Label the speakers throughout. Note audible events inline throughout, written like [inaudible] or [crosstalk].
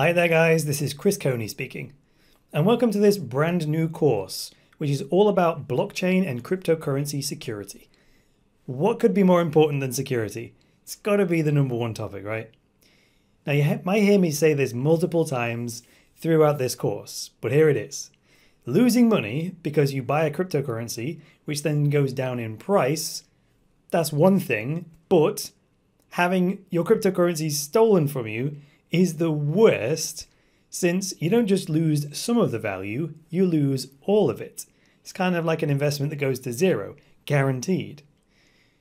Speaker 1: Hi there, guys. This is Chris Coney speaking, and welcome to this brand new course, which is all about blockchain and cryptocurrency security. What could be more important than security? It's got to be the number one topic, right? Now, you might hear me say this multiple times throughout this course, but here it is. Losing money because you buy a cryptocurrency, which then goes down in price, that's one thing, but having your cryptocurrency stolen from you is the worst since you don't just lose some of the value, you lose all of it. It's kind of like an investment that goes to zero, guaranteed.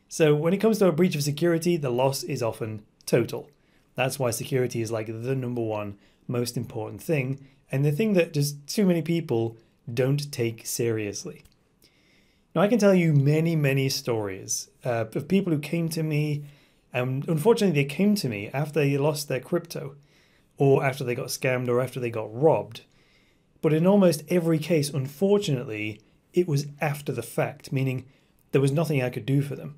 Speaker 1: So when it comes to a breach of security, the loss is often total. That's why security is like the number one most important thing, and the thing that just too many people don't take seriously. Now, I can tell you many, many stories uh, of people who came to me and unfortunately, they came to me after they lost their crypto, or after they got scammed, or after they got robbed. But in almost every case, unfortunately, it was after the fact, meaning there was nothing I could do for them.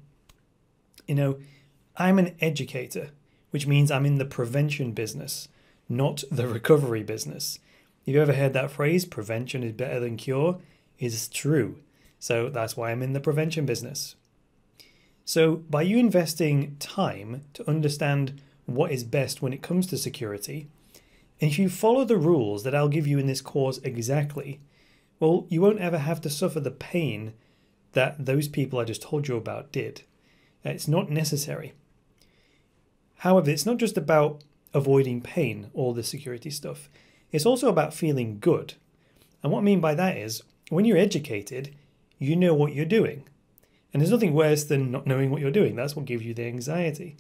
Speaker 1: You know, I'm an educator, which means I'm in the prevention business, not the recovery business. You ever heard that phrase, prevention is better than cure? Is true. So that's why I'm in the prevention business. So, by you investing time to understand what is best when it comes to security, and if you follow the rules that I'll give you in this course exactly, well, you won't ever have to suffer the pain that those people I just told you about did. It's not necessary. However, it's not just about avoiding pain, all this security stuff. It's also about feeling good. And what I mean by that is, when you're educated, you know what you're doing. And there's nothing worse than not knowing what you're doing. That's what gives you the anxiety.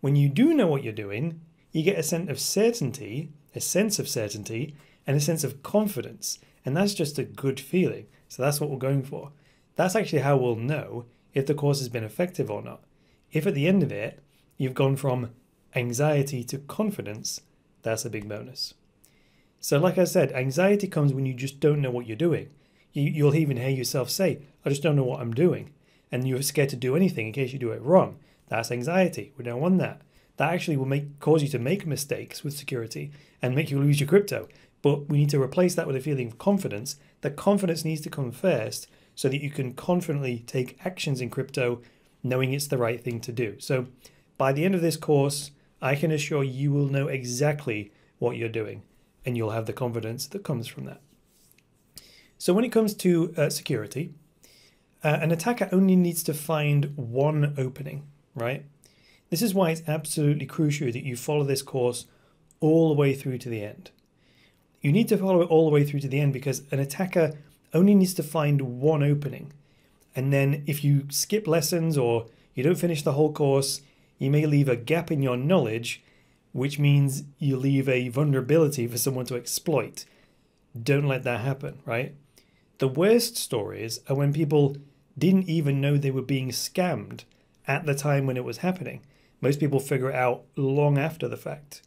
Speaker 1: When you do know what you're doing, you get a sense of certainty, a sense of certainty, and a sense of confidence. And that's just a good feeling. So that's what we're going for. That's actually how we'll know if the course has been effective or not. If at the end of it, you've gone from anxiety to confidence, that's a big bonus. So, like I said, anxiety comes when you just don't know what you're doing. You, will even hear yourself say, I just don't know what I'm doing and you're scared to do anything in case you do it wrong. That's anxiety. We don't want that. That actually will make cause you to make mistakes with security and make you lose your crypto. But we need to replace that with a feeling of confidence. That confidence needs to come first so that you can confidently take actions in crypto knowing it's the right thing to do. So by the end of this course, I can assure you will know exactly what you're doing and you'll have the confidence that comes from that. So when it comes to uh, security, uh, an attacker only needs to find one opening, right? This is why it's absolutely crucial that you follow this course all the way through to the end. You need to follow it all the way through to the end because an attacker only needs to find one opening. And then if you skip lessons or you don't finish the whole course, you may leave a gap in your knowledge, which means you leave a vulnerability for someone to exploit. Don't let that happen, right? The worst stories are when people didn't even know they were being scammed at the time when it was happening. Most people figure it out long after the fact.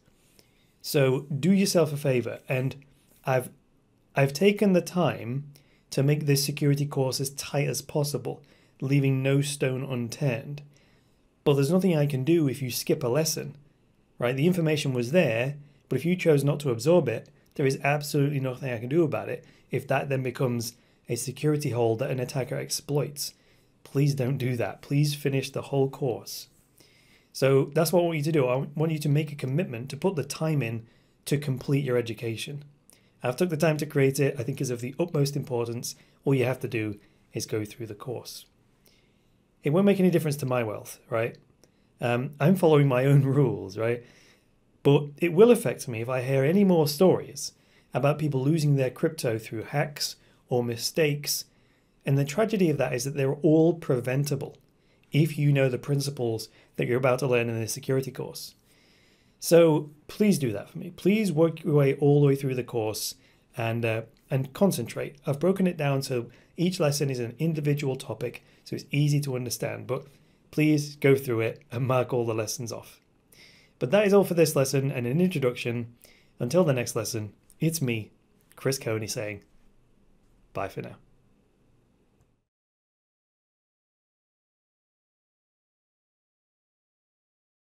Speaker 1: So do yourself a favor and I've I've taken the time to make this security course as tight as possible, leaving no stone unturned. But there's nothing I can do if you skip a lesson. Right? The information was there, but if you chose not to absorb it, there is absolutely nothing I can do about it if that then becomes a security hole that an attacker exploits. Please don't do that. Please finish the whole course. So that's what I want you to do. I want you to make a commitment to put the time in to complete your education. I've took the time to create it. I think is of the utmost importance. All you have to do is go through the course. It won't make any difference to my wealth, right? Um, I'm following my own [laughs] rules, right? But it will affect me if I hear any more stories about people losing their crypto through hacks or mistakes. And the tragedy of that is that they're all preventable if you know the principles that you're about to learn in the security course. So please do that for me. Please work your way all the way through the course and uh, and concentrate. I've broken it down so each lesson is an individual topic, so it's easy to understand. But please go through it and mark all the lessons off. But that is all for this lesson and an introduction. Until the next lesson, it's me, Chris Coney, saying Bye for now.